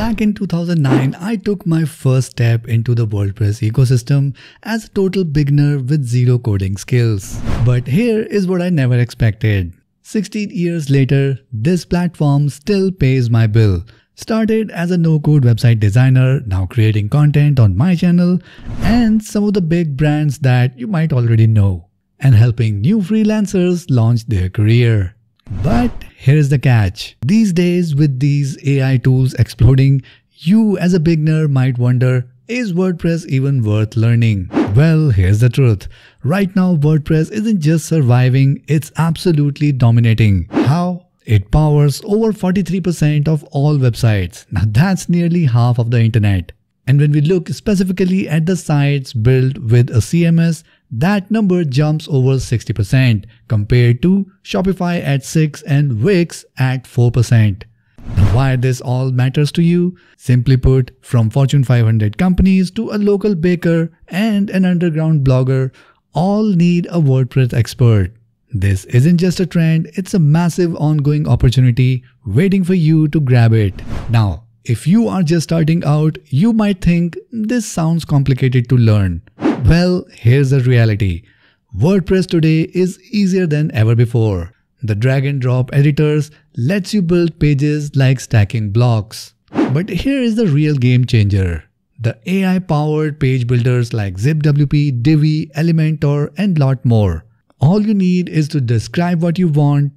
Back in 2009, I took my first step into the WordPress ecosystem as a total beginner with zero coding skills. But here is what I never expected. 16 years later, this platform still pays my bill. Started as a no-code website designer, now creating content on my channel and some of the big brands that you might already know and helping new freelancers launch their career. But here's the catch. These days with these AI tools exploding, you as a beginner might wonder, is WordPress even worth learning? Well, here's the truth. Right now, WordPress isn't just surviving, it's absolutely dominating. How? It powers over 43% of all websites. Now that's nearly half of the internet. And when we look specifically at the sites built with a CMS, that number jumps over 60% compared to Shopify at 6 and Wix at 4%. Now why this all matters to you? Simply put, from Fortune 500 companies to a local baker and an underground blogger, all need a WordPress expert. This isn't just a trend, it's a massive ongoing opportunity waiting for you to grab it. Now, if you are just starting out, you might think this sounds complicated to learn. Well, here's the reality. WordPress today is easier than ever before. The drag and drop editors lets you build pages like stacking blocks. But here is the real game changer. The AI powered page builders like ZipWP, Divi, Elementor and lot more. All you need is to describe what you want,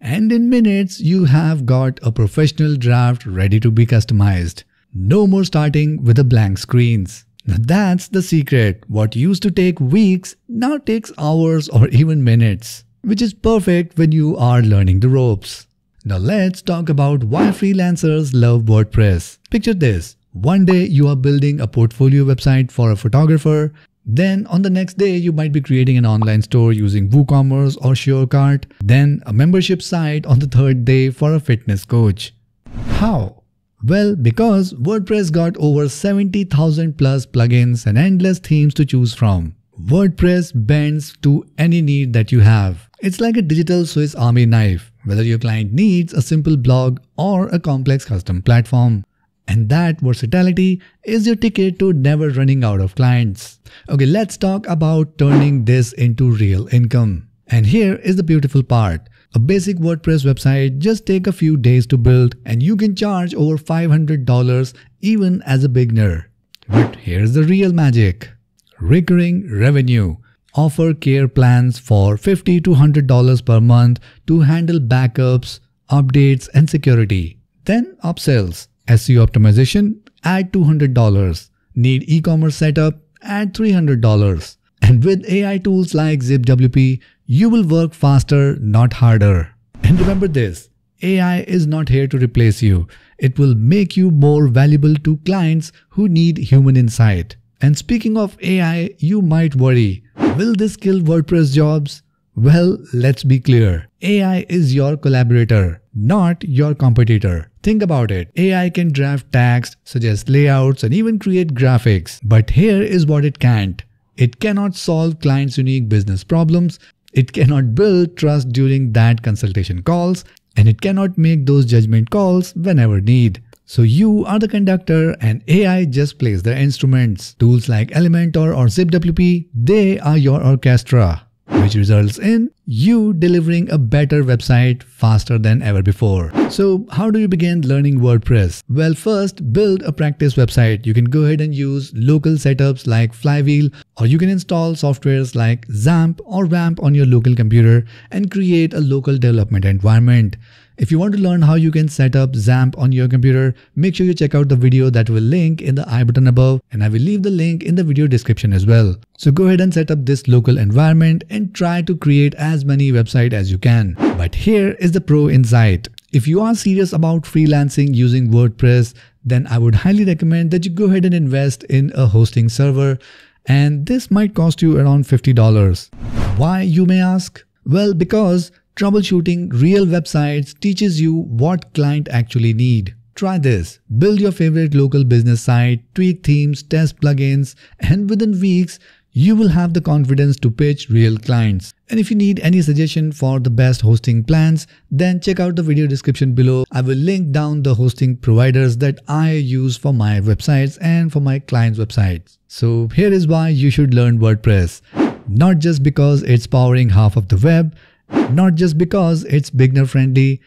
and in minutes you have got a professional draft ready to be customized. No more starting with the blank screens. That's the secret. What used to take weeks now takes hours or even minutes, which is perfect when you are learning the ropes. Now let's talk about why freelancers love WordPress. Picture this. One day you are building a portfolio website for a photographer then on the next day, you might be creating an online store using WooCommerce or SureCart. Then a membership site on the third day for a fitness coach. How? Well, because WordPress got over 70,000 plus plugins and endless themes to choose from. WordPress bends to any need that you have. It's like a digital Swiss army knife, whether your client needs a simple blog or a complex custom platform. And that versatility is your ticket to never running out of clients. Okay, let's talk about turning this into real income. And here is the beautiful part. A basic WordPress website just take a few days to build and you can charge over $500 even as a beginner. But here's the real magic. Recurring revenue. Offer care plans for 50 to $100 per month to handle backups, updates and security. Then upsells. SEO optimization, add $200. Need e-commerce setup, add $300. And with AI tools like ZipWP, you will work faster, not harder. And remember this, AI is not here to replace you. It will make you more valuable to clients who need human insight. And speaking of AI, you might worry, will this kill WordPress jobs? Well, let's be clear. AI is your collaborator, not your competitor. Think about it. AI can draft text, suggest layouts, and even create graphics. But here is what it can't. It cannot solve clients' unique business problems. It cannot build trust during that consultation calls. And it cannot make those judgment calls whenever need. So you are the conductor and AI just plays the instruments. Tools like Elementor or ZipWP, they are your orchestra which results in you delivering a better website faster than ever before. So how do you begin learning WordPress? Well, first build a practice website. You can go ahead and use local setups like Flywheel or you can install softwares like XAMPP or WAMP on your local computer and create a local development environment. If you want to learn how you can set up XAMPP on your computer, make sure you check out the video that will link in the i button above and I will leave the link in the video description as well. So go ahead and set up this local environment and try to create as many websites as you can. But here is the pro insight. If you are serious about freelancing using WordPress, then I would highly recommend that you go ahead and invest in a hosting server and this might cost you around $50. Why you may ask? Well, because Troubleshooting real websites teaches you what client actually need. Try this. Build your favorite local business site, tweak themes, test plugins, and within weeks, you will have the confidence to pitch real clients. And if you need any suggestion for the best hosting plans, then check out the video description below. I will link down the hosting providers that I use for my websites and for my clients' websites. So here is why you should learn WordPress. Not just because it's powering half of the web, not just because it's beginner friendly,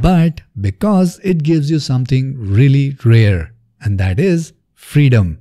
but because it gives you something really rare, and that is freedom.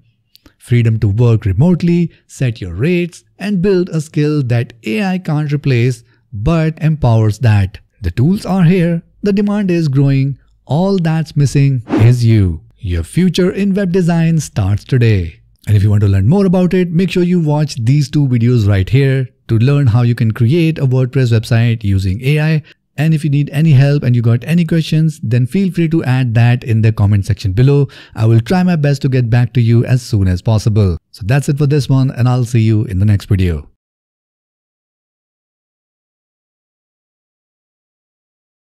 Freedom to work remotely, set your rates, and build a skill that AI can't replace but empowers that. The tools are here, the demand is growing, all that's missing is you. Your future in web design starts today. And if you want to learn more about it, make sure you watch these two videos right here to learn how you can create a WordPress website using AI and if you need any help and you got any questions, then feel free to add that in the comment section below. I will try my best to get back to you as soon as possible. So that's it for this one and I'll see you in the next video.